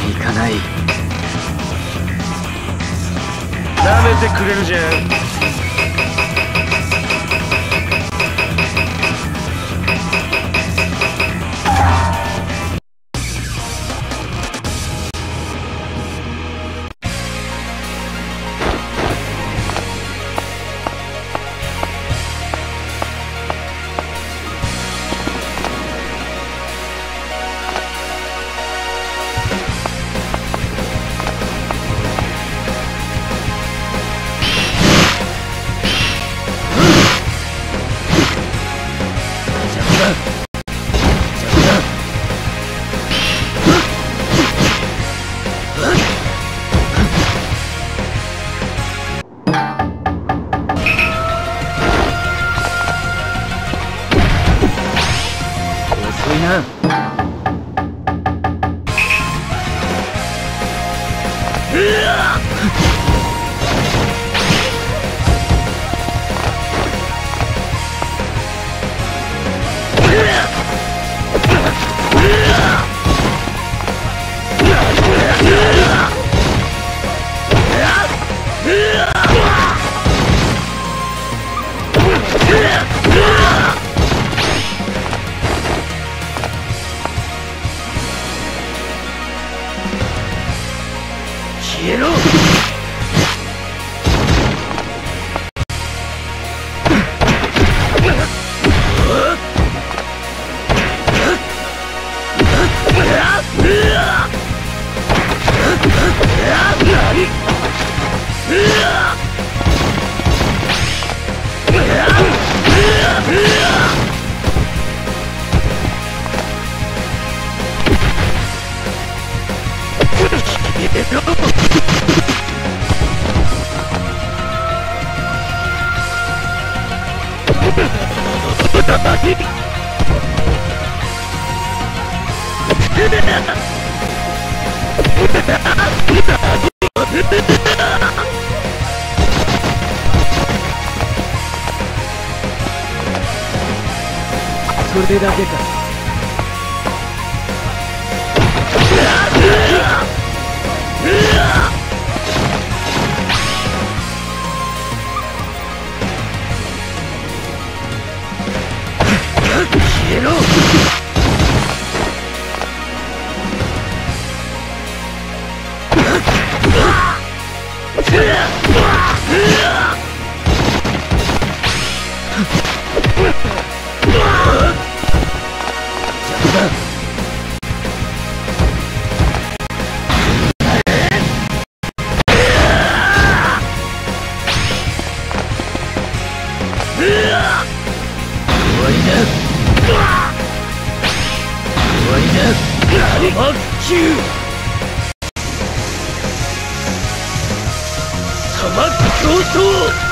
はいかない。舐めてくれるじゃん。それだけか。ろだマッキュー玉競争